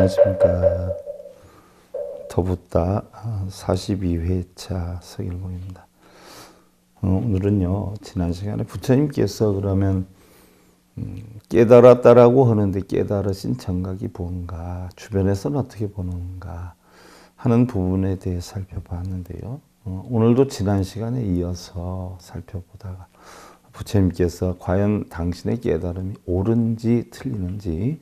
안녕하십니까. 더붓다 42회차 서길봉입니다. 어, 오늘은요, 지난 시간에 부처님께서 그러면 음, 깨달았다라고 하는데 깨달으신 정각이 뭔가, 주변에서는 어떻게 보는가 하는 부분에 대해 살펴봤는데요. 어, 오늘도 지난 시간에 이어서 살펴보다가 부처님께서 과연 당신의 깨달음이 옳은지 틀리는지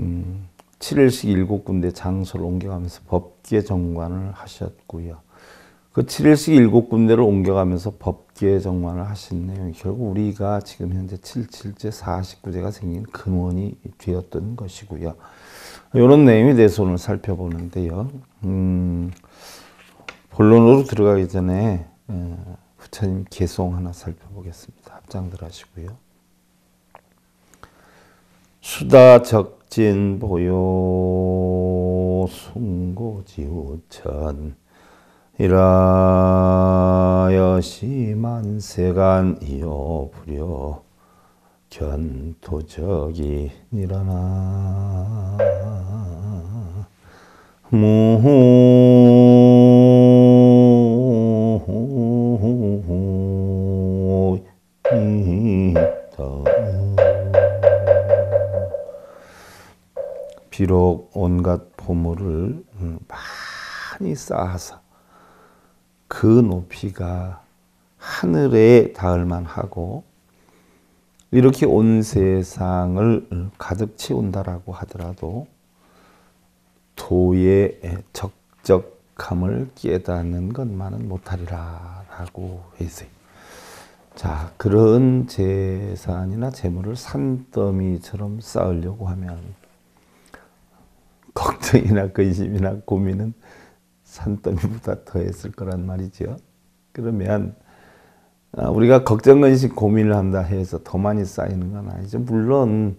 음, 7일씩 일곱 군데 장소를 옮겨가면서 법계 정관을 하셨고요. 그 7일씩 일곱 군데를 옮겨가면서 법계 정관을 하신 내용이 결국 우리가 지금 현재 77제 49제가 생긴 근원이 되었던 것이고요. 이런 내용에 대해서 오늘 살펴보는데요. 음, 본론으로 들어가기 전에 부처님 개송 하나 살펴보겠습니다. 합장들 하시고요. 수다 적 진 보요 숭고지우천. 이라여시 만세간 이어부려 견토적이 니라나. 무 비록 온갖 보물을 음, 많이 쌓아서 그 높이가 하늘에 닿을 만 하고 이렇게 온 세상을 가득 채운다라고 하더라도 도의 적적함을 깨닫는 것만은 못하리라 라고 했어요. 자, 그런 재산이나 재물을 산더미처럼 쌓으려고 하면 걱정이나 근심이나 고민은 산더미보다 더했을 거란 말이죠. 그러면 아, 우리가 걱정, 근심, 고민을 한다 해서 더 많이 쌓이는 건 아니죠. 물론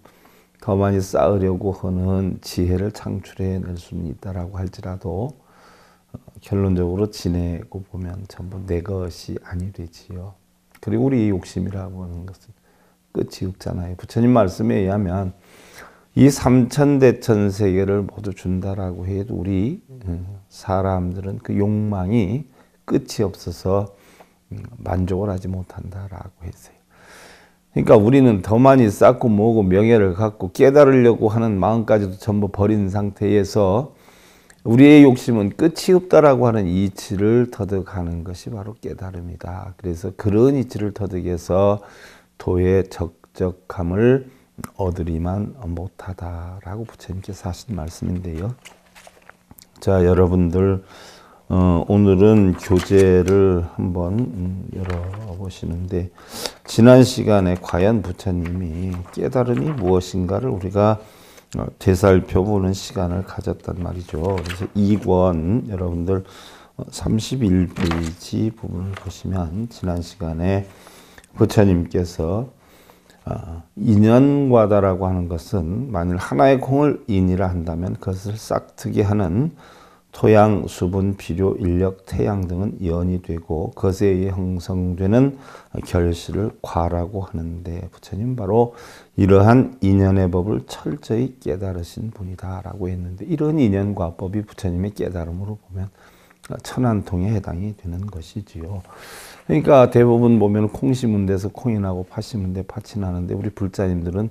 더 많이 쌓으려고 하는 지혜를 창출해 낼 수는 있다라고 할지라도 어, 결론적으로 지내고 보면 전부 내 것이 아니 되지요. 그리고 우리 욕심이라고 하는 것은 끝이 없잖아요. 부처님 말씀에 의하면 이 삼천대천 세계를 모두 준다라고 해도 우리 음, 사람들은 그 욕망이 끝이 없어서 음, 만족을 하지 못한다라고 했어요. 그러니까 우리는 더 많이 쌓고 모으고 명예를 갖고 깨달으려고 하는 마음까지도 전부 버린 상태에서 우리의 욕심은 끝이 없다라고 하는 이치를 터득하는 것이 바로 깨달음이다. 그래서 그런 이치를 터득해서 도의 적적함을 얻으리만 못하다라고 부처님께서 하신 말씀인데요. 자, 여러분들 어, 오늘은 교재를 한번 음, 열어보시는데 지난 시간에 과연 부처님이 깨달음이 무엇인가를 우리가 어, 되살펴보는 시간을 가졌단 말이죠. 그래서 2권 여러분들 31페이지 어, 부분을 보시면 지난 시간에 부처님께서 어, 인연과다라고 하는 것은 만일 하나의 공을 인이라 한다면 그것을 싹트게 하는 토양, 수분, 비료, 인력, 태양 등은 연이 되고 그것에 의해 형성되는 결실을 과라고 하는데 부처님 바로 이러한 인연의 법을 철저히 깨달으신 분이다라고 했는데 이런 인연과 법이 부처님의 깨달음으로 보면 천안통에 해당이 되는 것이지요. 그러니까 대부분 보면 콩 심은 데서 콩이 나고 팥 심은 데 팥이 나는데 우리 불자님들은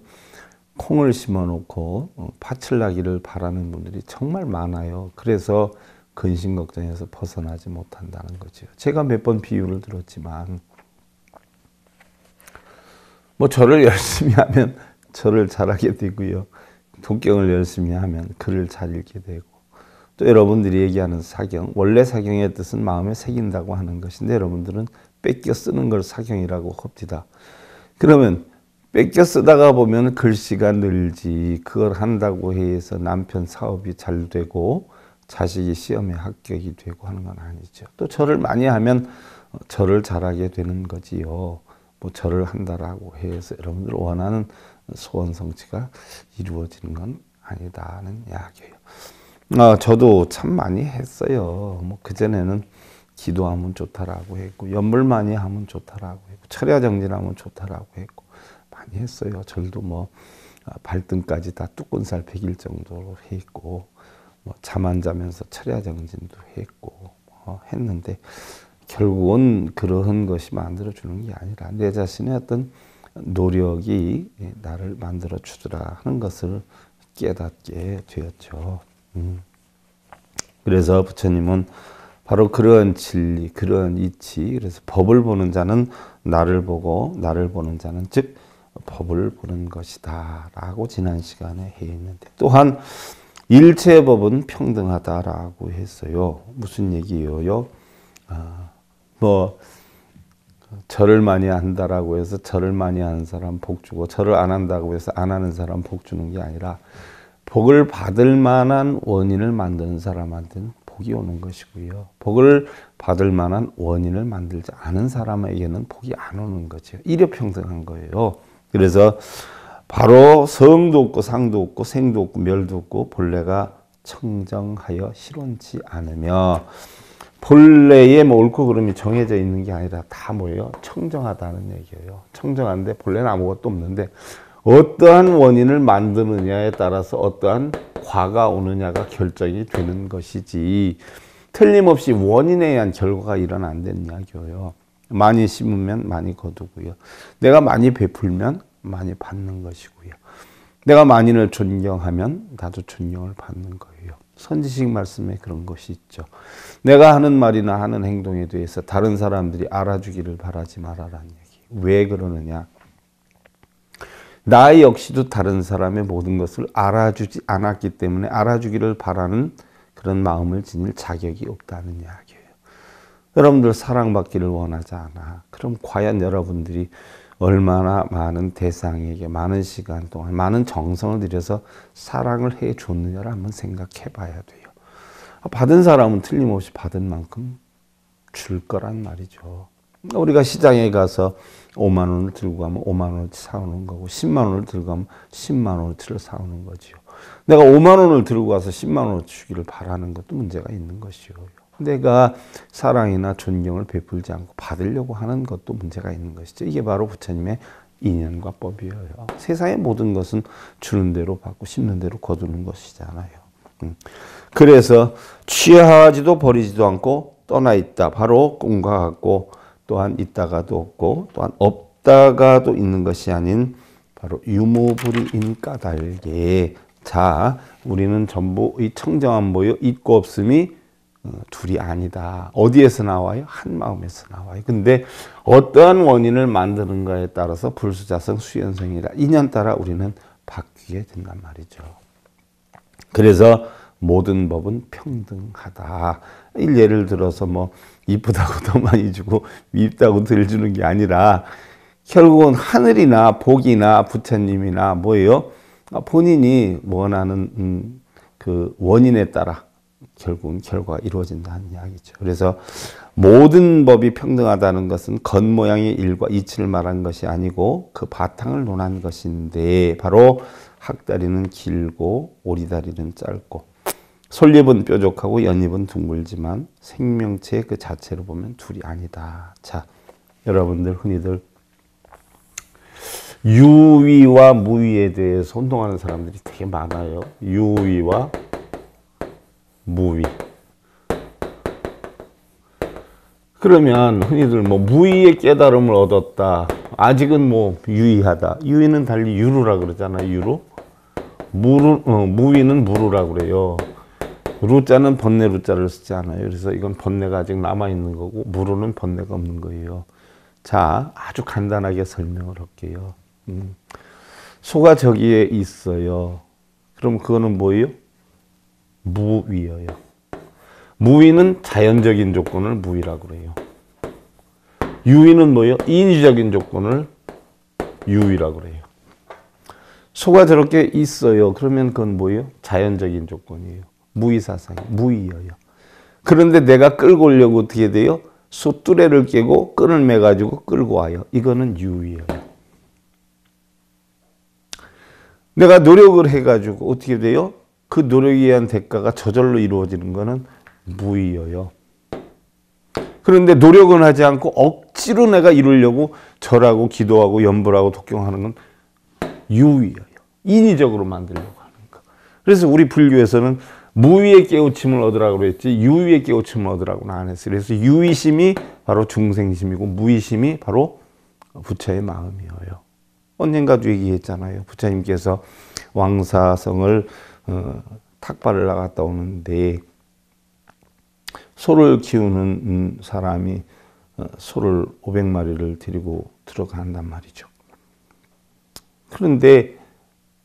콩을 심어 놓고 어, 팥을 나기를 바라는 분들이 정말 많아요. 그래서 근심 걱정에서 벗어나지 못한다는 거죠. 제가 몇 번 비유를 들었지만 뭐 절을 열심히 하면 절을 잘하게 되고요. 독경을 열심히 하면 글을 잘 읽게 되고 또 여러분들이 얘기하는 사경 원래 사경의 뜻은 마음에 새긴다고 하는 것인데 여러분들은 뺏겨 쓰는 걸 사경이라고 합디다. 그러면 뺏겨 쓰다가 보면 글씨가 늘지 그걸 한다고 해서 남편 사업이 잘 되고 자식이 시험에 합격이 되고 하는 건 아니죠. 또 절을 많이 하면 절을 잘하게 되는 거지요. 뭐 절을 한다라고 해서 여러분들 원하는 소원 성취가 이루어지는 건 아니다는 이야기예요. 아, 저도 참 많이 했어요. 뭐 그전에는 기도하면 좋다라고 했고 연물 많이 하면 좋다라고 했고 철야 정진하면 좋다라고 했고 많이 했어요. 절도 뭐 아, 발등까지 다 뚜끈살 백일 정도로 했고 뭐 잠 안 자면서 철야 정진도 했고 뭐 했는데 결국은 그러한 것이 만들어 주는 게 아니라 내 자신의 어떤 노력이 나를 만들어 주더라 하는 것을 깨닫게 되었죠. 음. 그래서 부처님은 바로 그런 진리, 그런 이치, 그래서 법을 보는 자는 나를 보고 나를 보는 자는 즉 법을 보는 것이다 라고 지난 시간에 해있는데 또한 일체 법은 평등하다라고 했어요. 무슨 얘기예요? 아, 뭐 절을 많이 한다라고 해서 절을 많이 하는 사람 복 주고 절을 안 한다고 해서 안 하는 사람 복 주는 게 아니라 복을 받을 만한 원인을 만드는 사람한테는 복이 오는 것이고요. 복을 받을 만한 원인을 만들지 않은 사람에게는 복이 안 오는 거죠. 일여평등한 거예요. 그래서 바로 성도 없고 상도 없고 생도 없고 멸도 없고 본래가 청정하여 실온치 않으며 본래의 뭐 옳고 그름이 정해져 있는 게 아니라 다 뭐예요? 청정하다는 얘기예요. 청정한데 본래는 아무것도 없는데 어떠한 원인을 만드느냐에 따라서 어떠한 과가 오느냐가 결정이 되는 것이지 틀림없이 원인에 의한 결과가 일어난다는 이야기예요. 많이 심으면 많이 거두고요. 내가 많이 베풀면 많이 받는 것이고요. 내가 만인을 존경하면 나도 존경을 받는 거예요. 선지식 말씀에 그런 것이 있죠. 내가 하는 말이나 하는 행동에 대해서 다른 사람들이 알아주기를 바라지 말아라는 얘기. 왜 그러느냐? 나 역시도 다른 사람의 모든 것을 알아주지 않았기 때문에 알아주기를 바라는 그런 마음을 지닐 자격이 없다는 이야기예요. 여러분들 사랑받기를 원하지 않아. 그럼 과연 여러분들이 얼마나 많은 대상에게 많은 시간 동안 많은 정성을 들여서 사랑을 해 줬느냐를 한번 생각해 봐야 돼요. 받은 사람은 틀림없이 받은 만큼 줄 거란 말이죠. 우리가 시장에 가서 5만 원을 들고 가면 5만 원어치 사오는 거고 10만 원을 들고 가면 10만 원어치를 사오는 거지요. 내가 5만 원을 들고 가서 10만 원을 주기를 바라는 것도 문제가 있는 것이요. 내가 사랑이나 존경을 베풀지 않고 받으려고 하는 것도 문제가 있는 것이죠. 이게 바로 부처님의 인연과 법이에요. 세상의 모든 것은 주는 대로 받고 심는 대로 거두는 것이잖아요. 음. 그래서 취하지도 버리지도 않고 떠나 있다. 바로 꿈과 같고 또한 있다가도 없고 또한 없다가도 있는 것이 아닌 바로 유무불이인 까닭에 자 우리는 전부 이 청정한 모여 있고 없음이 어, 둘이 아니다. 어디에서 나와요? 한 마음에서 나와요. 근데 어떠한 원인을 만드는가에 따라서 불수자성 수연성이라 인연 따라 우리는 바뀌게 된단 말이죠. 그래서 모든 법은 평등하다. 예를 들어서 뭐 이쁘다고 더 많이 주고 밉다고 덜 주는 게 아니라 결국은 하늘이나 복이나 부처님이나 뭐예요? 본인이 원하는 음, 그 원인에 따라 결국은 결과가 이루어진다는 이야기죠. 그래서 모든 법이 평등하다는 것은 겉모양의 일과 이치를 말한 것이 아니고 그 바탕을 논한 것인데 바로 학다리는 길고 오리다리는 짧고 솔잎은 뾰족하고 연잎은 둥글지만 생명체 그 자체로 보면 둘이 아니다. 자, 여러분들 흔히들 유위와 무위에 대해서 혼동하는 사람들이 되게 많아요. 유위와 무위. 그러면 흔히들 뭐 무위의 깨달음을 얻었다. 아직은 뭐 유의하다. 유의는 달리 유루라 그러잖아요. 유루. 무루, 어, 무위는 무루라 그래요. 루자는 번뇌 루자를 쓰지 않아요. 그래서 이건 번뇌가 아직 남아 있는 거고 무루는 번뇌가 없는 거예요. 자, 아주 간단하게 설명을 할게요. 음. 소가 저기에 있어요. 그럼 그거는 뭐예요? 무위예요. 무위는 자연적인 조건을 무위라고 그래요. 유위는 뭐예요? 인위적인 조건을 유위라고 그래요. 소가 저렇게 있어요. 그러면 그건 뭐예요? 자연적인 조건이에요. 무위사상, 무위예요. 그런데 내가 끌고 오려고 어떻게 돼요? 소 뚜레를 깨고 끈을 매가지고 끌고 와요. 이거는 유위예요. 내가 노력을 해가지고 어떻게 돼요? 그 노력에 의한 대가가 저절로 이루어지는 거는 무의여요. 그런데 노력은 하지 않고 억지로 내가 이루려고 절하고 기도하고 염불하고 독경하는 건 유의여요. 인위적으로 만들려고 하는 거. 그래서 우리 불교에서는 무위의 깨우침을 얻으라고 그랬지 유위의 깨우침을 얻으라고는 안 했어요. 그래서 유위심이 바로 중생심이고 무위심이 바로 부처의 마음이에요. 언젠가도 얘기했잖아요. 부처님께서 왕사성을 어, 탁발을 나갔다 오는데 소를 키우는 음, 사람이 어, 소를 500마리를 데리고 들어간단 말이죠. 그런데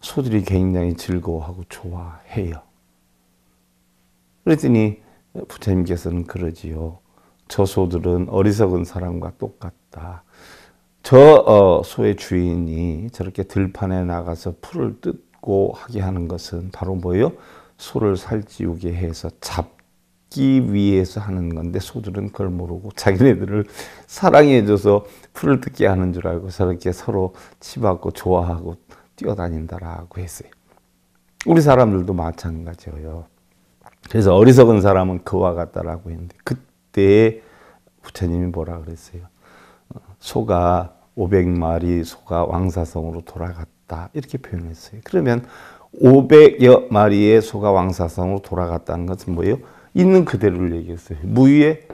소들이 굉장히 즐거워하고 좋아해요. 그랬더니 부처님께서는 그러지요. 저 소들은 어리석은 사람과 똑같다. 저 어, 소의 주인이 저렇게 들판에 나가서 풀을 뜯고 하게 하는 것은 바로 뭐예요? 소를 살찌우게 해서 잡기 위해서 하는 건데 소들은 그걸 모르고 자기네들을 사랑해줘서 풀을 뜯게 하는 줄 알고 저렇게 서로 치받고 좋아하고 뛰어다닌다라고 했어요. 우리 사람들도 마찬가지예요. 그래서 어리석은 사람은 그와 같다라고 했는데 그때 부처님이 뭐라 그랬어요? 어, 소가 500마리 소가 왕사성으로 돌아갔다. 이렇게 표현했어요. 그러면 500여 마리의 소가 왕사성으로 돌아갔다는 것은 뭐예요? 있는 그대로를 얘기했어요. 무위의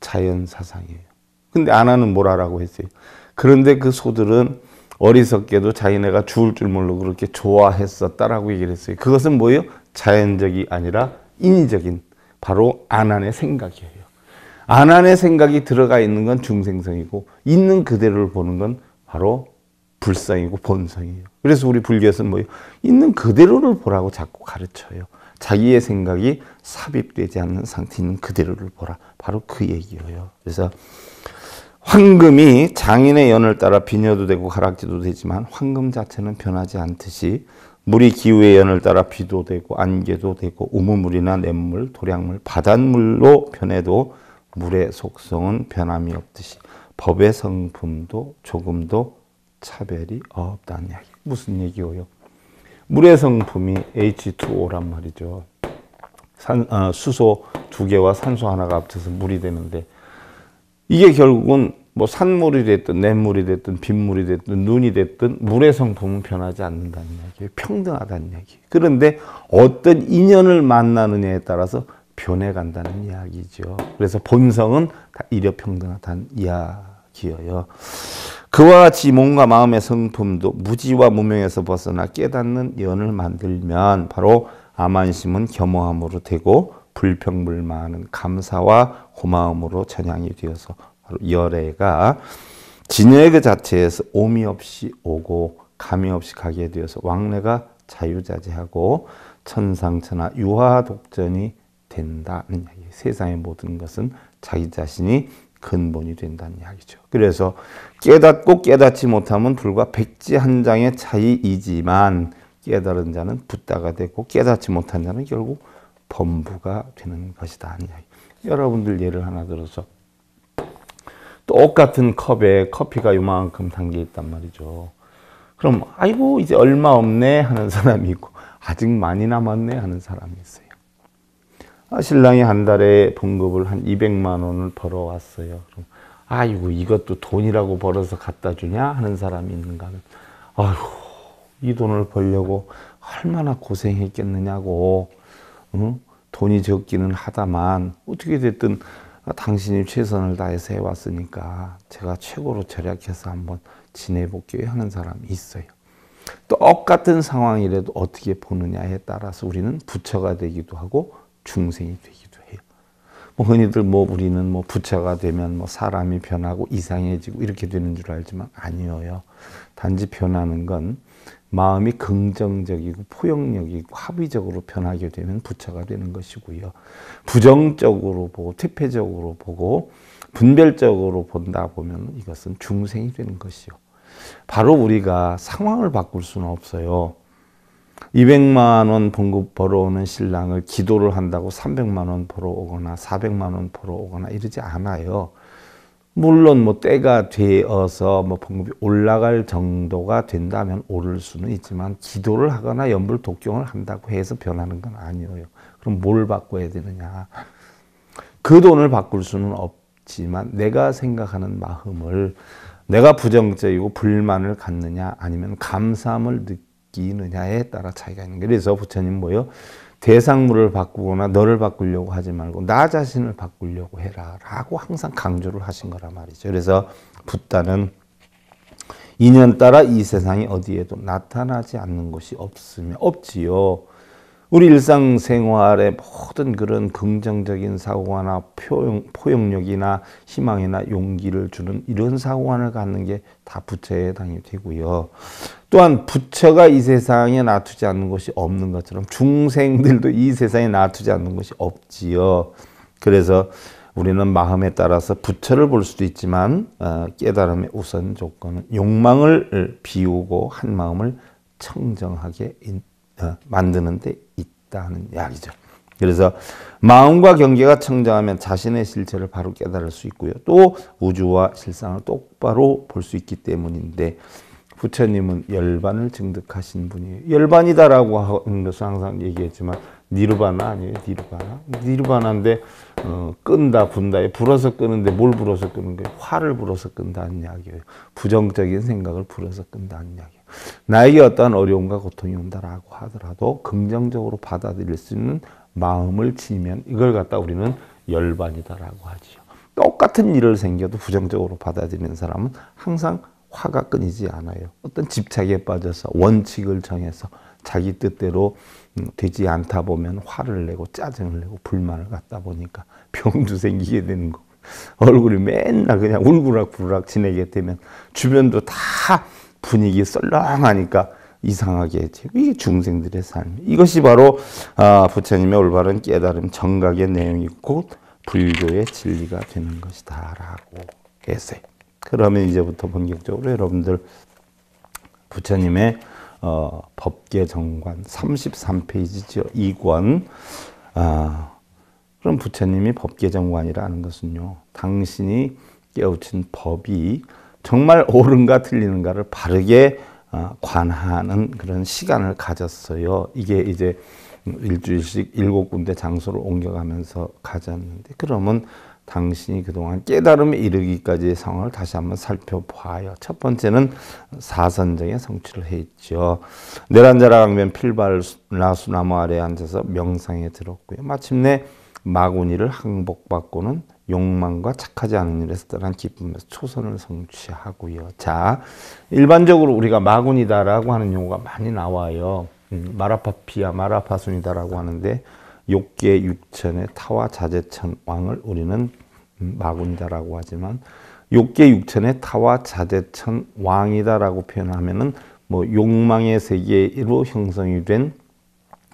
자연 사상이에요. 근데 아나는 뭐라라고 했어요? 그런데 그 소들은 어리석게도 자기네가 죽을 줄 모르고 그렇게 좋아했었다라고 얘기를 했어요. 그것은 뭐예요? 자연적이 아니라 인위적인 바로 아난의 생각이에요. 아난의 생각이 들어가 있는 건 중생성이고 있는 그대로를 보는 건 바로 불성이고 본성이에요. 그래서 우리 불교에서는 뭐예요? 있는 그대로를 보라고 자꾸 가르쳐요. 자기의 생각이 삽입되지 않는 상태 있는 그대로를 보라. 바로 그 얘기예요. 그래서 황금이 장인의 연을 따라 비녀도 되고 가락지도 되지만 황금 자체는 변하지 않듯이 물이 기후의 연을 따라 비도 되고 안개도 되고 우무물이나 냇물, 도량물, 바닷물로 변해도 물의 속성은 변함이 없듯이 법의 성품도 조금도 차별이 없다는 이야기. 무슨 얘기요? 물의 성품이 H2O란 말이죠. 산, 어, 수소 두 개와 산소 하나가 합쳐서 물이 되는데 이게 결국은 뭐 산물이 됐든 냇물이 됐든 빗물이 됐든 눈이 됐든 물의 성품은 변하지 않는다는 이야기예요. 평등하다는 이야기. 그런데 어떤 인연을 만나느냐에 따라서 변해간다는 이야기죠. 그래서 본성은 다 일여평등하다는 이야기예요. 그와 같이 몸과 마음의 성품도 무지와 무명에서 벗어나 깨닫는 연을 만들면 바로 아만심은 겸허함으로 되고 불평불만은 감사와 고마움으로 전향이 되어서 바로 열애가 진여의 그 자체에서 오미 없이 오고 감이 없이 가게 되어서 왕래가 자유자재하고 천상천하 유화독전이 된다는 이야기. 세상의 모든 것은 자기 자신이 근본이 된다는 이야기죠. 그래서 깨닫고 깨닫지 못하면 불과 백지 한 장의 차이이지만 깨달은 자는 붓다가 되고 깨닫지 못한 자는 결국 범부가 되는 것이다. 이야기. 여러분들 예를 하나 들어서 똑같은 컵에 커피가 요만큼 담겨 있단 말이죠. 그럼 아이고 이제 얼마 없네 하는 사람이 있고 아직 많이 남았네 하는 사람이 있어요. 아, 신랑이 한 달에 봉급을 한 200만 원을 벌어왔어요. 그럼 아이고 이것도 돈이라고 벌어서 갖다 주냐 하는 사람이 있는가 하면 아휴 이 돈을 벌려고 얼마나 고생했겠느냐고 응? 돈이 적기는 하다만 어떻게 됐든 당신이 최선을 다해서 해왔으니까 제가 최고로 절약해서 한번 지내볼게요 하는 사람이 있어요. 똑같은 상황이라도 어떻게 보느냐에 따라서 우리는 부처가 되기도 하고 중생이 되기도 해요. 뭐 흔히들 뭐 우리는 뭐 부처가 되면 뭐 사람이 변하고 이상해지고 이렇게 되는 줄 알지만 아니에요. 단지 변하는 건 마음이 긍정적이고 포용력이고 합의적으로 변하게 되면 부처가 되는 것이고요. 부정적으로 보고 퇴폐적으로 보고 분별적으로 본다 보면 이것은 중생이 되는 것이요. 바로 우리가 상황을 바꿀 수는 없어요. 200만 원 봉급 벌어오는 신랑을 기도를 한다고 300만 원 벌어오거나 400만 원 벌어오거나 이러지 않아요. 물론 뭐 때가 되어서 뭐 봉급이 올라갈 정도가 된다면 오를 수는 있지만 기도를 하거나 연불 독경을 한다고 해서 변하는 건 아니에요. 그럼 뭘 바꿔야 되느냐? 그 돈을 바꿀 수는 없지만 내가 생각하는 마음을 내가 부정적이고 불만을 갖느냐 아니면 감사함을 느끼느냐에 따라 차이가 있는 거예요. 그래서 부처님 뭐요? 대상물을 바꾸거나 너를 바꾸려고 하지 말고 나 자신을 바꾸려고 해라 라고 항상 강조를 하신 거란 말이죠. 그래서 붓다는 인연 따라 이 세상이 어디에도 나타나지 않는 것이 없으면 없지요. 우리 일상생활의 모든 그런 긍정적인 사고나 포용, 포용력이나 희망이나 용기를 주는 이런 사고관을 갖는 게 다 부처에 해당이 되고요. 또한 부처가 이 세상에 놔두지 않는 것이 없는 것처럼 중생들도 이 세상에 놔두지 않는 것이 없지요. 그래서 우리는 마음에 따라서 부처를 볼 수도 있지만 어, 깨달음의 우선 조건은 욕망을 비우고 한 마음을 청정하게 어, 만드는 데 있다는 이야기죠. 그래서 마음과 경계가 청정하면 자신의 실체를 바로 깨달을 수 있고요. 또 우주와 실상을 똑바로 볼 수 있기 때문인데 부처님은 열반을 증득하신 분이에요. 열반이다라고 하는 것은 항상 얘기했지만 니르바나 아니에요. 니르바나. 니르바나인데 어, 끈다 분다에 불어서 끄는데 뭘 불어서 끄는 거예요? 화를 불어서 끈다는 이야기예요. 부정적인 생각을 불어서 끈다는 이야기예요. 나에게 어떠한 어려움과 고통이 온다라고 하더라도 긍정적으로 받아들일 수 있는 마음을 지면 이걸 갖다 우리는 열반이다라고 하지요. 똑같은 일을 생겨도 부정적으로 받아들이는 사람은 항상 화가 끊이지 않아요. 어떤 집착에 빠져서 원칙을 정해서 자기 뜻대로 음, 되지 않다 보면 화를 내고 짜증을 내고 불만을 갖다 보니까 병도 생기게 되는 거. 얼굴이 맨날 그냥 울그락불락 지내게 되면 주변도 다 분위기 썰렁하니까 이상하게 이게 중생들의 삶. 이것이 바로 아, 부처님의 올바른 깨달음 정각의 내용이 곧 불교의 진리가 되는 것이다라고 했어요. 그러면 이제부터 본격적으로 여러분들 부처님의 어, 법계정관 33페이지죠. 2권. 아, 그럼 부처님이 법계정관이라는 것은요. 당신이 깨우친 법이 정말 옳은가 틀리는가를 바르게 어, 관하는 그런 시간을 가졌어요. 이게 이제 일주일씩 일곱 군데 장소를 옮겨가면서 가졌는데 그러면 당신이 그동안 깨달음에 이르기까지의 상황을 다시 한번 살펴봐요. 첫 번째는 사선정에 성취를 했죠. 내란자라 강변 필발 나 수나무 아래 앉아서 명상에 들었고요. 마침내 마구니를 항복받고는 욕망과 착하지 않은 일에서 떠난 기쁨에서 초선을 성취하고요. 자, 일반적으로 우리가 마군이다라고 하는 용어가 많이 나와요. 음, 마라파피아, 마라파순이다라고 하는데 욕계 육천의 타와 자재천 왕을 우리는 음, 마군이다라고 하지만 욕계 육천의 타와 자재천 왕이다라고 표현하면은 뭐 욕망의 세계로 형성이 된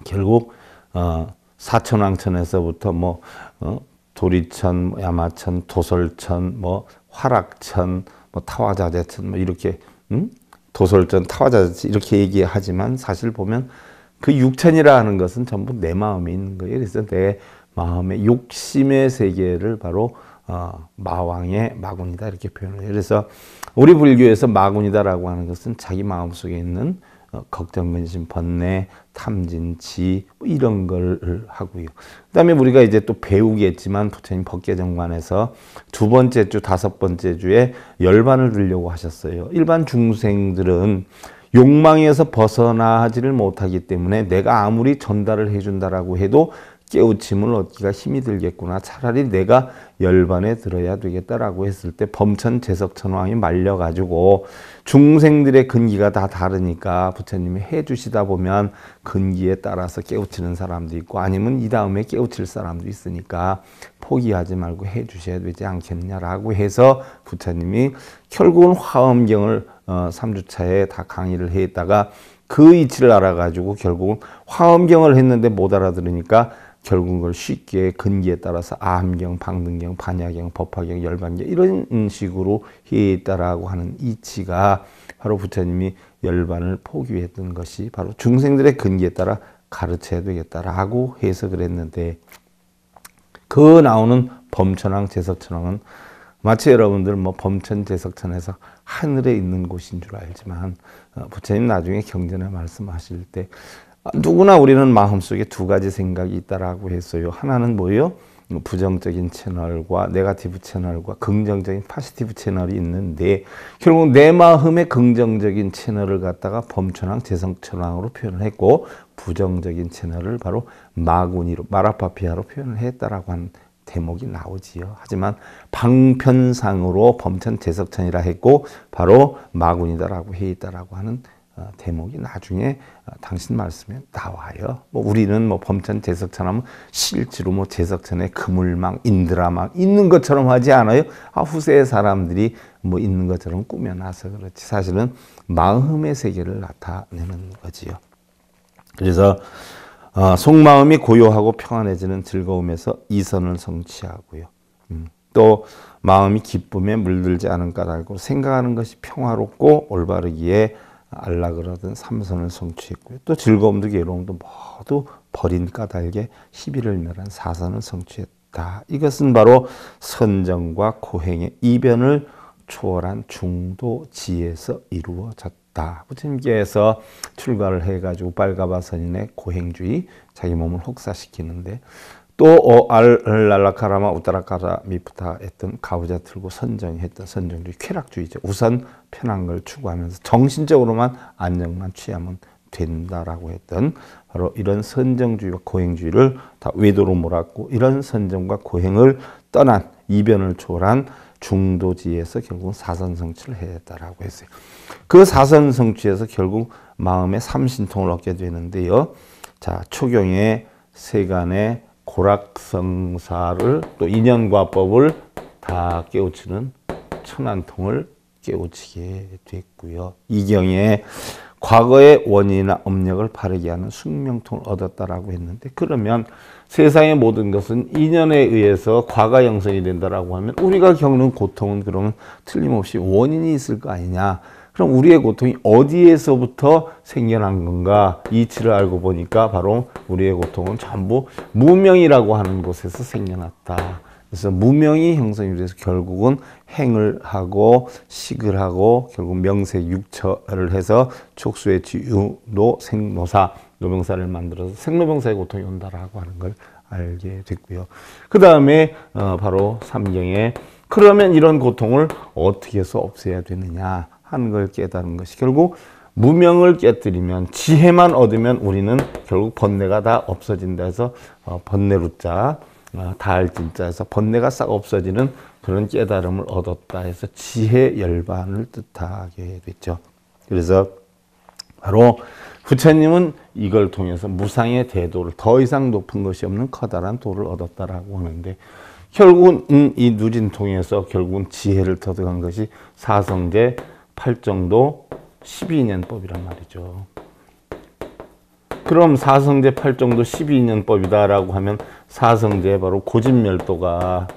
결국 어 사천왕천에서부터 뭐 어, 도리천, 야마천, 도솔천, 뭐 화락천, 뭐 타화자재천 뭐 이렇게 음? 도솔천, 타화자재천 이렇게 얘기하지만 사실 보면 그 육천이라 하는 것은 전부 내 마음에 있는 거예요. 그래서 내 마음의 욕심의 세계를 바로 어, 마왕의 마군이다 이렇게 표현해요. 그래서 우리 불교에서 마군이다라고 하는 것은 자기 마음 속에 있는 어, 걱정, 근심, 번뇌, 탐진치 뭐 이런 걸 하고요. 그 다음에 우리가 이제 또 배우겠지만 부처님 법계정관에서 두 번째 주, 다섯 번째 주에 열반을 들려고 하셨어요. 일반 중생들은 욕망에서 벗어나지를 못하기 때문에 내가 아무리 전달을 해준다라고 해도 깨우침을 얻기가 힘이 들겠구나. 차라리 내가 열반에 들어야 되겠다라고 했을 때 범천 제석천왕이 말려가지고 중생들의 근기가 다 다르니까 부처님이 해주시다 보면 근기에 따라서 깨우치는 사람도 있고 아니면 이 다음에 깨우칠 사람도 있으니까 포기하지 말고 해주셔야 되지 않겠냐라고 해서 부처님이 결국은 화엄경을 어, 3주차에 다 강의를 했다가 그 이치를 알아가지고 결국은 화엄경을 했는데 못 알아들으니까 결국은 그걸 쉽게 근기에 따라서 아함경, 방등경, 반야경, 법화경, 열반경 이런 식으로 했다라고 하는 이치가 바로 부처님이 열반을 포기했던 것이 바로 중생들의 근기에 따라 가르쳐야 되겠다라고 해석을 했는데 그 나오는 범천왕, 제석천왕은 마치 여러분들 뭐 범천, 제석천에서 하늘에 있는 곳인 줄 알지만 어, 부처님 나중에 경전에 말씀하실 때 누구나 우리는 마음속에 두 가지 생각이 있다라고 했어요. 하나는 뭐예요? 부정적인 채널과 negative 채널과 긍정적인 positive 채널이 있는데 결국 내 마음의 긍정적인 채널을 갖다가 범천왕, 제석천왕으로 표현을 했고 부정적인 채널을 바로 마구니로 마라파피아로 표현을 했다라고 하는 대목이 나오지요. 하지만 방편상으로 범천 재석천이라 했고 바로 마군이다라고 해 있다라고 하는 어, 대목이 나중에 어, 당신 말씀에 나와요. 뭐 우리는 뭐 범천 제석천 하면 실제로 뭐 제석천에 그물망, 인드라망 있는 것처럼 하지 않아요. 아, 후세 사람들이 뭐 있는 것처럼 꾸며놔서 그렇지. 사실은 마음의 세계를 나타내는 거지요. 그래서 어, 속마음이 고요하고 평안해지는 즐거움에서 이선을 성취하고요. 음, 또 마음이 기쁨에 물들지 않은 까닭으로 생각하는 것이 평화롭고 올바르기에 안락을 하든 삼선을 성취했고요. 또 즐거움도 괴로움도 모두 버린 까닭에 시비를 멸한 사선을 성취했다. 이것은 바로 선정과 고행의 이변을 초월한 중도 지에서 이루어졌다. 부처님께서 출가를 해가지고 빨가바 선인의 고행주의, 자기 몸을 혹사시키는데 또 어, 알랄라카라마 우따라카라 미프타 했던 가부자 틀고 선정했던 선정주의 쾌락주의죠. 우선 편한 걸 추구하면서 정신적으로만 안정만 취하면 된다라고 했던 바로 이런 선정주의와 고행주의를 다 외도로 몰았고 이런 선정과 고행을 떠난 이변을 초월한 중도지에서 결국 사선성취를 해야겠다라고 했어요. 그 사선성취에서 결국 마음의 삼신통을 얻게 되는데요. 자, 초경의 세간의 고락성사를 또 인연과법을 다 깨우치는 천안통을 깨우치게 됐고요. 이경에 과거의 원인이나 업력을 바르게 하는 숙명통을 얻었다라고 했는데 그러면 세상의 모든 것은 인연에 의해서 과가 형성이 된다라고 하면 우리가 겪는 고통은 그러면 틀림없이 원인이 있을 거 아니냐. 그럼 우리의 고통이 어디에서부터 생겨난 건가 이치를 알고 보니까 바로 우리의 고통은 전부 무명이라고 하는 곳에서 생겨났다. 그래서 무명이 형성이 돼서 결국은 행을 하고 식을 하고 결국 명세 육처를 해서 촉수의 지유노 생노사 노명사를 만들어서 생로병사의 고통이 온다라고 하는 걸 알게 됐고요. 그 다음에 어 바로 삼경에 그러면 이런 고통을 어떻게 해서 없애야 되느냐 하는 걸 깨달은 것이 결국 무명을 깨뜨리면 지혜만 얻으면 우리는 결국 번뇌가 다 없어진다 해서 어, 번뇌루자 어, 다할 진짜에서 번뇌가 싹 없어지는 그런 깨달음을 얻었다 해서 지혜 열반을 뜻하게 됐죠. 그래서 바로 부처님은 이걸 통해서 무상의 대도를 더 이상 높은 것이 없는 커다란 도를 얻었다라고 하는데 결국은 이 누진 통해서 결국은 지혜를 터득한 것이 사성제 8정도 12년법이란 말이죠. 그럼 사성제 8정도 12년법이다라고 하면 사성제 바로 고집멸도가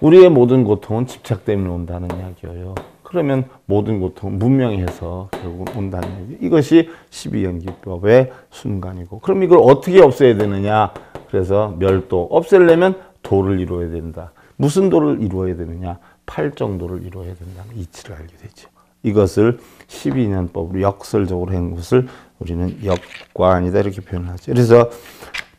우리의 모든 고통은 집착 때문에 온다는 이야기예요. 그러면 모든 고통은 문명해서 결국 온다는 얘기. 이것이 12연기법의 순간이고 그럼 이걸 어떻게 없애야 되느냐? 그래서 멸도 없애려면 도를 이루어야 된다. 무슨 도를 이루어야 되느냐? 8정도를 이루어야 된다는 이치를 알게 되죠. 이것을 12년법으로 역설적으로 한 것을 우리는 역관이다 이렇게 표현하죠. 그래서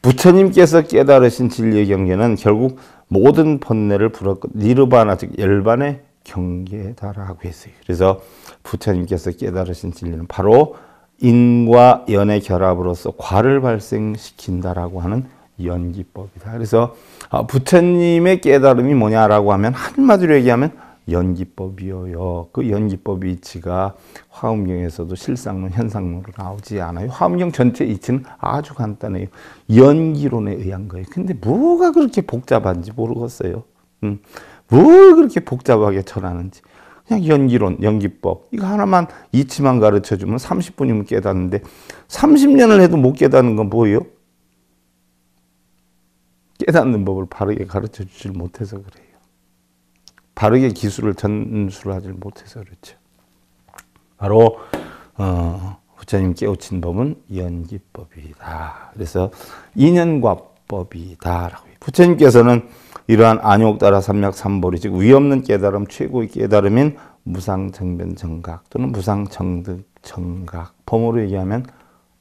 부처님께서 깨달으신 진리의 경계는 결국 모든 번뇌를 불었고 니르바나 즉 열반의 경계에 달하고 했어요. 그래서 부처님께서 깨달으신 진리는 바로 인과 연의 결합으로서 과를 발생시킨다라고 하는 연기법이다. 그래서 아, 부처님의 깨달음이 뭐냐라고 하면 한마디로 얘기하면 연기법이요. 그 연기법 이치가 화엄경에서도 실상론, 현상론으로 나오지 않아요. 화엄경 전체 이치는 아주 간단해요. 연기론에 의한 거예요. 근데 뭐가 그렇게 복잡한지 모르겠어요. 음, 뭘 그렇게 복잡하게 전하는지. 그냥 연기론, 연기법. 이거 하나만 이치만 가르쳐 주면 30분이면 깨닫는데 30년을 해도 못 깨닫는 건 뭐예요? 깨닫는 법을 바르게 가르쳐 주질 못해서 그래요. 바르게 기술을 전수하지 못해서 그렇죠. 바로 어, 부처님 깨우친 법은 연기법이다. 그래서 인연과법이다라고. 부처님께서는 이러한 안욕따라 삼약 삼보리 즉 위없는 깨달음 최고의 깨달음인 무상정변 정각 또는 무상정득 정각 범어로 얘기하면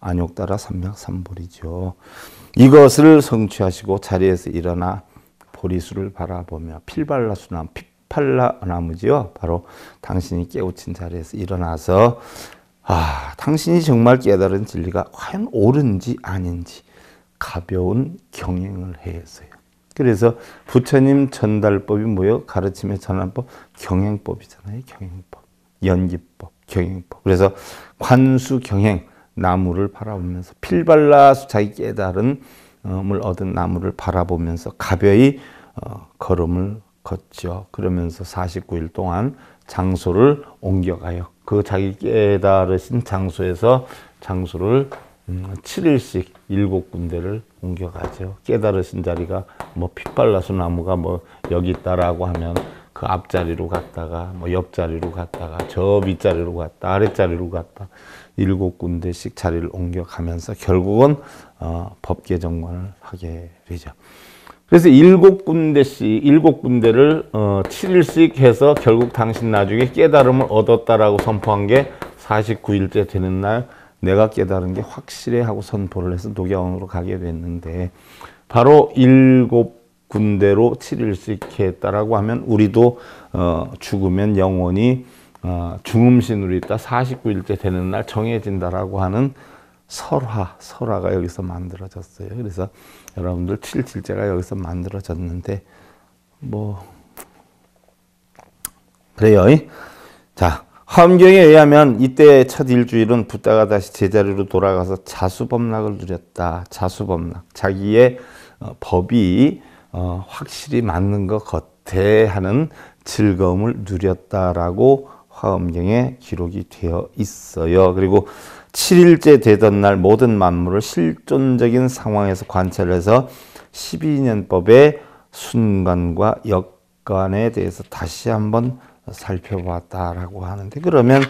안욕따라 삼약 삼보리죠. 이것을 성취하시고 자리에서 일어나 보리수를 바라보며 필발라수나 피 팔라 나무지요. 바로 당신이 깨우친 자리에서 일어나서 아 당신이 정말 깨달은 진리가 과연 옳은지 아닌지 가벼운 경행을 해서요. 그래서 부처님 전달법이 뭐요? 가르침의 전환법 경행법이잖아요. 경행법, 연기법, 경행법. 그래서 관수 경행 나무를 바라보면서 필발라 자기 깨달음을 얻은 나무를 바라보면서 가벼이 어, 걸음을 걷죠. 그러면서 49일 동안 장소를 옮겨가요. 그 자기 깨달으신 장소에서 장소를 음, 7일씩 일곱 군데를 옮겨가죠. 깨달으신 자리가 뭐 핏발라수 나무가 뭐 여기 있다라고 하면 그 앞자리로 갔다가 뭐 옆자리로 갔다가 저 윗자리로 갔다 아랫자리로 갔다 일곱 군데씩 자리를 옮겨가면서 결국은 어, 법 개정관을 하게 되죠. 그래서 일곱 군데씩 일곱 군데를 어, 7일씩 해서 결국 당신 나중에 깨달음을 얻었다라고 선포한 게 49일째 되는 날 내가 깨달은 게 확실해 하고 선포를 해서 녹야원으로 가게 됐는데 바로 일곱 군데로 7일씩 했다라고 하면 우리도 어, 죽으면 영원히 어, 중음신으로 있다 49일째 되는 날 정해진다라고 하는 설화, 설화가 여기서 만들어졌어요. 그래서 여러분들 7일째가 여기서 만들어졌는데 뭐 그래요. 자, 화엄경에 의하면 이때 첫 일주일은 붓다가 다시 제자리로 돌아가서 자수법락을 누렸다. 자수법락. 자기의 어, 법이 어, 확실히 맞는 것 같아 하는 즐거움을 누렸다라고 화엄경에 기록이 되어 있어요. 그리고 7일째 되던 날 모든 만물을 실존적인 상황에서 관찰해서 12년법의 순간과 역관에 대해서 다시 한번 살펴봤다라고 하는데 그러면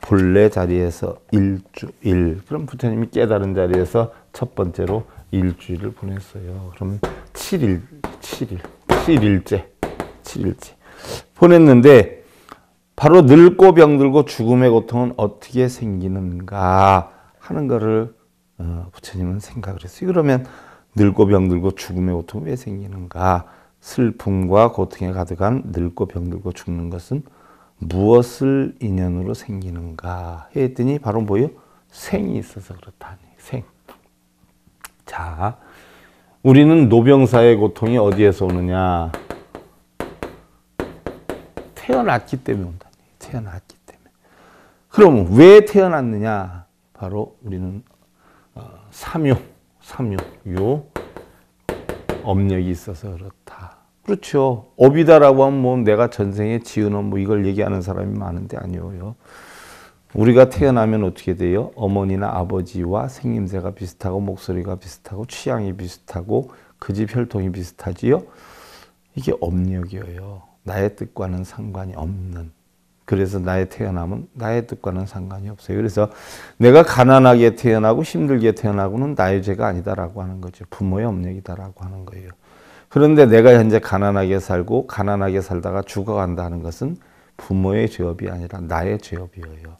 본래 자리에서 일주일 그럼 부처님이 깨달은 자리에서 첫 번째로 일주일을 보냈어요. 그럼 7일 7일 7일째 7일째 보냈는데 바로 늙고 병들고 죽음의 고통은 어떻게 생기는가 하는 거를 어, 부처님은 생각을 했어요. 그러면 늙고 병들고 죽음의 고통은 왜 생기는가? 슬픔과 고통에 가득한 늙고 병들고 죽는 것은 무엇을 인연으로 생기는가 했더니 바로 뭐요? 생이 있어서 그렇다니 생. 자, 우리는 노병사의 고통이 어디에서 오느냐? 태어났기 때문에 온다니. 태어났기 때문에. 그럼 왜 태어났느냐? 바로 우리는 어, 삼요, 삼요, 요 업력이 있어서 그렇다. 그렇죠. 업이다라고 하면 뭐 내가 전생에 지은 업뭐 이걸 얘기하는 사람이 많은데 아니에요. 우리가 태어나면 어떻게 돼요? 어머니나 아버지와 생김새가 비슷하고 목소리가 비슷하고 취향이 비슷하고 그 집 혈통이 비슷하지요? 이게 업력이에요. 나의 뜻과는 상관이 없는. 그래서 나의 태어남은 나의 뜻과는 상관이 없어요. 그래서 내가 가난하게 태어나고 힘들게 태어나고는 나의 죄가 아니다라고 하는 거죠. 부모의 업력이다라고 하는 거예요. 그런데 내가 현재 가난하게 살고 가난하게 살다가 죽어간다는 것은 부모의 죄업이 아니라 나의 죄업이에요.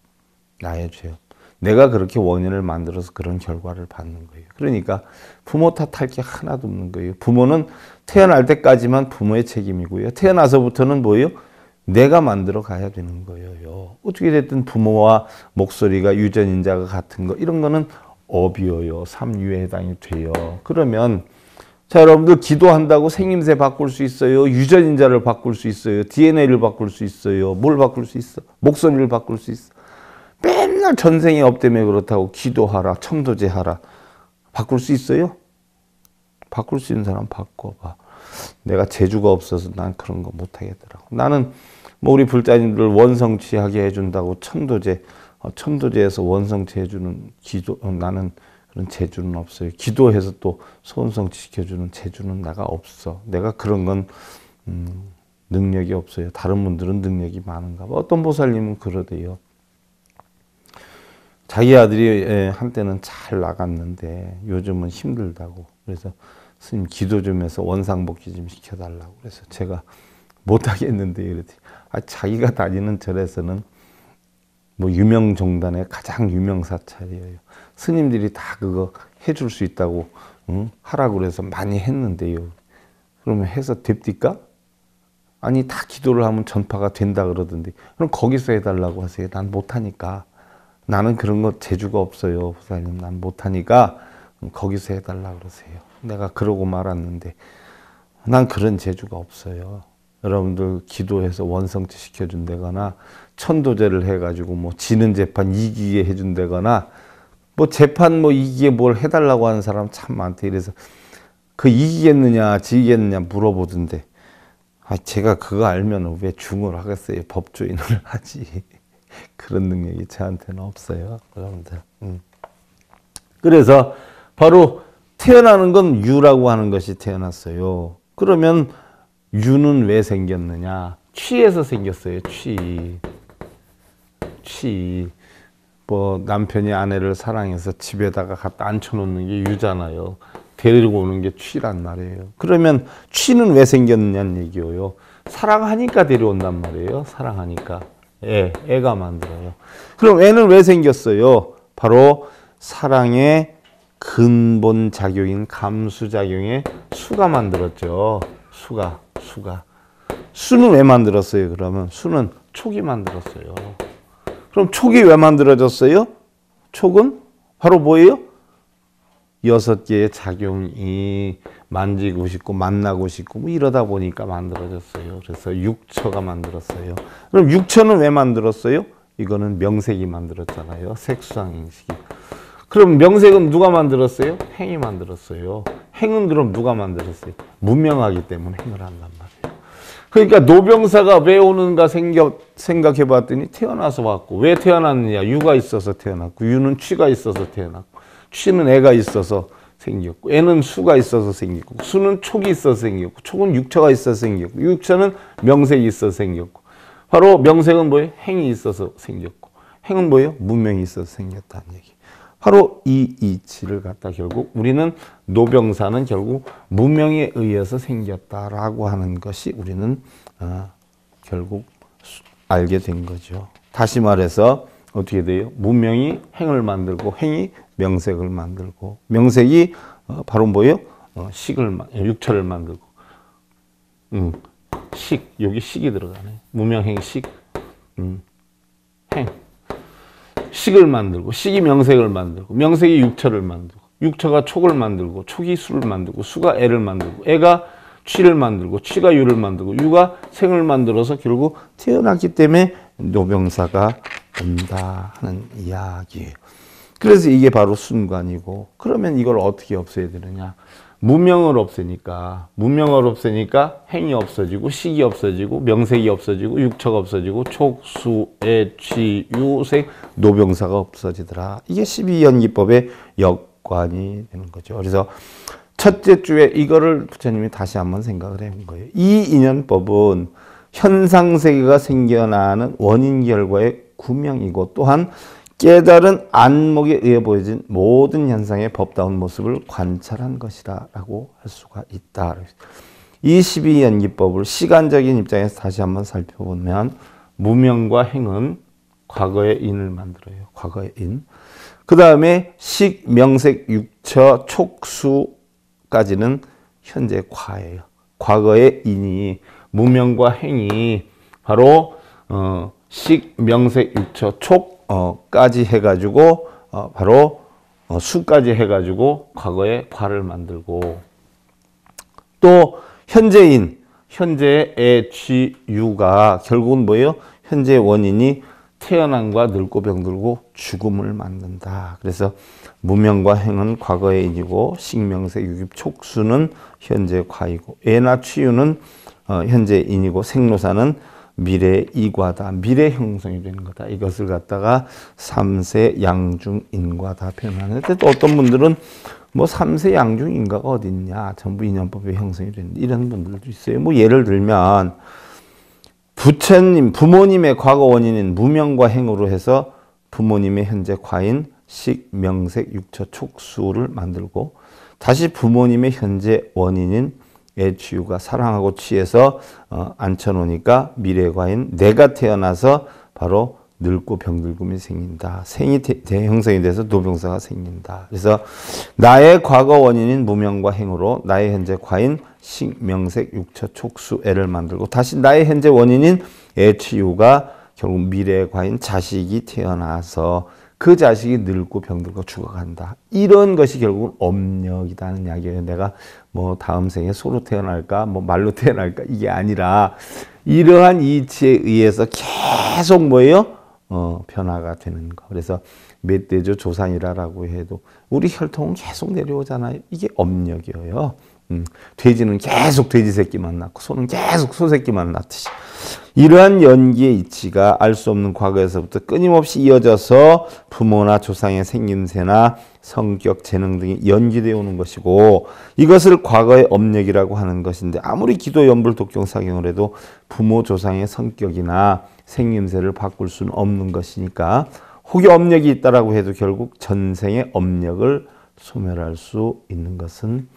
나의 죄업. 내가 그렇게 원인을 만들어서 그런 결과를 받는 거예요. 그러니까 부모 탓할 게 하나도 없는 거예요. 부모는 태어날 때까지만 부모의 책임이고요. 태어나서부터는 뭐예요? 내가 만들어 가야 되는 거예요. 어떻게 됐든 부모와 목소리가 유전인자가 같은 거 이런 거는 업이어요. 삼유에 해당이 돼요. 그러면 자, 여러분들 기도한다고 생김새 바꿀 수 있어요. 유전인자를 바꿀 수 있어요. DNA를 바꿀 수 있어요. 뭘 바꿀 수 있어? 목소리를 바꿀 수 있어. 맨날 전생에 업 때문에 그렇다고 기도하라, 천도재 하라. 바꿀 수 있어요? 바꿀 수 있는 사람 바꿔봐. 내가 재주가 없어서 난 그런 거 못하겠더라고. 나는 뭐 우리 불자님들 원성취하게 해준다고 천도제, 어, 천도제에서 원성취 해주는 기도, 어, 나는 그런 재주는 없어요. 기도해서 또 소원성취 시켜주는 재주는 내가 없어. 내가 그런 건 음, 능력이 없어요. 다른 분들은 능력이 많은가 봐. 어떤 보살님은 그러대요. 자기 아들이 예, 한때는 잘 나갔는데 요즘은 힘들다고. 그래서 스님 기도 좀 해서 원상복귀 좀 시켜달라고. 그래서 제가 못하겠는데 이랬더니 아, 자기가 다니는 절에서는 뭐 유명 종단의 가장 유명 사찰이에요. 스님들이 다 그거 해줄 수 있다고 응? 하라고 그래서 많이 했는데요. 그러면 해서 됩니까? 아니 다 기도를 하면 전파가 된다 그러던데 그럼 거기서 해달라고 하세요. 난 못하니까 나는 그런 거 재주가 없어요. 부사님 난 못하니까 거기서 해달라 그러세요. 내가 그러고 말았는데 난 그런 재주가 없어요. 여러분들 기도해서 원성치 시켜준다거나 천도제를 해가지고 뭐 지는 재판 이기게 해준다거나 뭐 재판 뭐 이기게 뭘 해달라고 하는 사람 참 많대. 그래서 그 이기겠느냐 지겠느냐 물어보던데 아 제가 그거 알면 왜 중을 하겠어요. 법조인을 하지. 그런 능력이 저한테는 없어요. 여러분들. 음. 그래서 바로 태어나는 건 유라고 하는 것이 태어났어요. 그러면 유는 왜 생겼느냐? 취에서 생겼어요. 취. 취. 뭐 남편이 아내를 사랑해서 집에다가 갖다 앉혀놓는 게 유잖아요. 데리고 오는 게 취란 말이에요. 그러면 취는 왜 생겼느냐는 얘기예요. 사랑하니까 데려온단 말이에요. 사랑하니까. 애, 애가 만들어요. 그럼 애는 왜 생겼어요? 바로 사랑의 근본 작용인 감수 작용의 수가 만들었죠. 수가, 수가. 수는 왜 만들었어요? 그러면 수는 촉이 만들었어요. 그럼 촉이 왜 만들어졌어요? 촉은 바로 뭐예요? 여섯 개의 작용이 만지고 싶고 만나고 싶고 뭐 이러다 보니까 만들어졌어요. 그래서 육처가 만들었어요. 그럼 육처는 왜 만들었어요? 이거는 명색이 만들었잖아요. 색수상 행식이. 그럼 명색은 누가 만들었어요? 행이 만들었어요. 행은 그럼 누가 만들었어요? 문명하기 때문에 행을 한단 말이에요. 그러니까 노병사가 왜 오는가 생각해 봤더니 태어나서 왔고, 왜 태어났느냐? 유가 있어서 태어났고, 유는 취가 있어서 태어났고, 취는 애가 있어서 생겼고, 애는 수가 있어서 생겼고, 수는 촉이 있어서 생겼고, 촉은 육처가 있어서 생겼고, 육처는 명색이 있어서 생겼고, 바로 명색은 뭐예요? 행이 있어서 생겼고, 행은 뭐예요? 문명이 있어서 생겼다는 얘기. 바로 이 이치를 갖다 결국 우리는 노병사는 결국 무명에 의해서 생겼다라고 하는 것이 우리는 어, 결국 알게 된 거죠. 다시 말해서 어떻게 돼요? 무명이 행을 만들고 행이 명색을 만들고 명색이 어, 바로 뭐예요? 어, 식을 육처를 만들고 음, 식 여기 식이 들어가네. 무명행 식 음, 행 식을 만들고 식이 명색을 만들고 명색이 육처를 만들고 육처가 촉을 만들고 촉이 수를 만들고 수가 애를 만들고 애가 취를 만들고 취가 유를 만들고 유가 생을 만들어서 결국 태어났기 때문에 노병사가 온다 하는 이야기예요. 그래서 이게 바로 순관이고 그러면 이걸 어떻게 없애야 되느냐? 무명을 없애니까 무명을 없애니까 행이 없어지고 식이 없어지고 명색이 없어지고 육처가 없어지고 촉수 애취 유생 노병사가 없어지더라. 이게 12연기법의 역관이 되는 거죠. 그래서 첫째 주에 이거를 부처님이 다시 한번 생각을 해본 거예요. 이 인연법은 현상 세계가 생겨나는 원인 결과의 구명이고 또한 깨달은 안목에 의해 보여진 모든 현상의 법다운 모습을 관찰한 것이다 라고 할 수가 있다. 이 12연기법을 시간적인 입장에서 다시 한번 살펴보면 무명과 행은 과거의 인을 만들어요. 과거의 인. 그 다음에 식, 명색, 육처, 촉수까지는 현재 과예요. 과거의 인이 무명과 행이 바로 어, 식, 명색, 육처, 촉, 어까지 해가지고 어 바로 어, 수까지 해가지고 과거에 과를 만들고 또 현재인, 현재의 HU가 결국은 뭐예요? 현재 원인이 태어남과 늙고 병들고 죽음을 만든다. 그래서 무명과 행은 과거의 인이고 식명색 유깁 촉수는 현재 과이고 애나 취유는 어, 현재 인이고 생로사는 미래 이과다. 미래 형성이 되는 거다. 이것을 갖다가 삼세 양중 인과 다 표현하는데 또 어떤 분들은 뭐 삼세 양중 인과가 어딨냐. 전부 인연법에 형성이 되는 이런 분들도 있어요. 뭐 예를 들면 부처님, 부모님의 과거 원인인 무명과 행으로 해서 부모님의 현재 과인 식, 명색, 육처, 촉수를 만들고 다시 부모님의 현재 원인인 애취유가 사랑하고 취해서 어, 앉혀놓으니까 미래 과인 내가 태어나서 바로 늙고 병들고이 생긴다. 생이 대, 형성이 돼서 노병사가 생긴다. 그래서 나의 과거 원인인 무명과 행으로 나의 현재 과인 식명색 육처 촉수 애를 만들고 다시 나의 현재 원인인 애취유가 결국 미래의 과인 자식이 태어나서 그 자식이 늙고 병들고 죽어간다. 이런 것이 결국은 업력이라는 이야기예요. 내가 뭐 다음 생에 소로 태어날까, 뭐 말로 태어날까 이게 아니라 이러한 이치에 의해서 계속 뭐예요? 어, 변화가 되는 거. 그래서 멧돼지 조상이라라고 해도 우리 혈통은 계속 내려오잖아요. 이게 업력이에요. 음, 돼지는 계속 돼지 새끼만 낳고 소는 계속 소 새끼만 낳듯이 이러한 연기의 이치가 알 수 없는 과거에서부터 끊임없이 이어져서 부모나 조상의 생김새나 성격, 재능 등이 연기되어 오는 것이고 이것을 과거의 업력이라고 하는 것인데 아무리 기도, 연불, 독경, 사경을 해도 부모, 조상의 성격이나 생김새를 바꿀 수는 없는 것이니까 혹이 업력이 있다라고 해도 결국 전생의 업력을 소멸할 수 있는 것은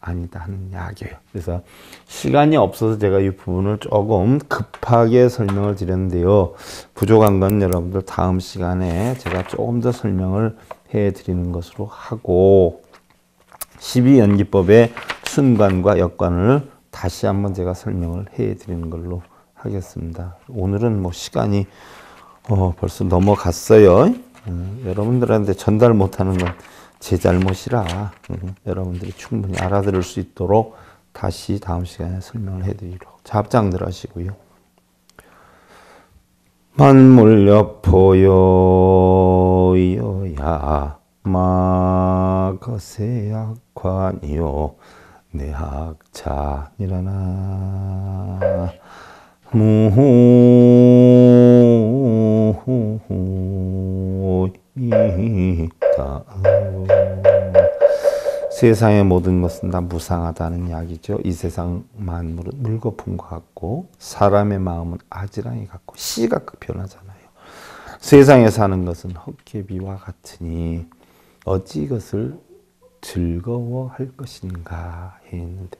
아니다 하는 이야기예요. 그래서 시간이 없어서 제가 이 부분을 조금 급하게 설명을 드렸는데요. 부족한 건 여러분들 다음 시간에 제가 조금 더 설명을 해 드리는 것으로 하고 12연기법의 순관과 역관을 다시 한번 제가 설명을 해 드리는 걸로 하겠습니다. 오늘은 뭐 시간이 어, 벌써 넘어갔어요. 어, 여러분들한테 전달 못하는 건 제 잘못이라 음, 여러분들이 충분히 알아들을 수 있도록 다시 다음 시간에 설명을 해드리도록 잡장들 하시고요. 만물 여포요야 마거세 약관이요 내 학자 일어나 무 이다 세상의 모든 것은 다 무상하다는 이야기죠. 이 세상 만물은 물거품과 같고 사람의 마음은 아지랑이 같고 시각각 변하잖아요. 세상에 사는 것은 헛개비와 같으니 어찌 이것을 즐거워할 것인가 했는데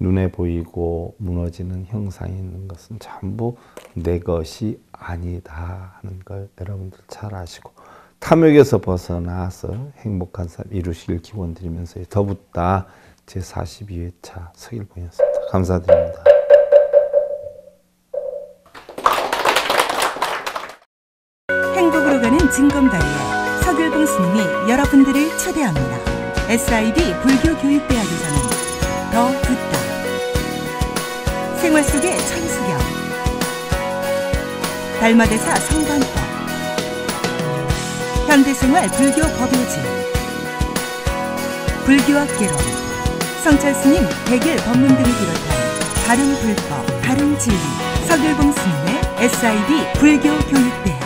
눈에 보이고 무너지는 형상이 있는 것은 전부 내 것이 아니다 하는 걸 여러분들 잘 아시고 탐욕에서 벗어나서 행복한 삶 이루시길 기원 드리면서 더붙다 제42회차 서길봉이었습니다. 감사드립니다. SIB 불교교육대학에서는 더 붙다 생활 속의 천수경 달마대사 성관법 현대생활 불교 법요지. 불교학 개론. 성찰스님 백일 법문 등을 비롯한 다른 불법, 다른 진리. 서길봉 스님의 SIB 불교 교육대학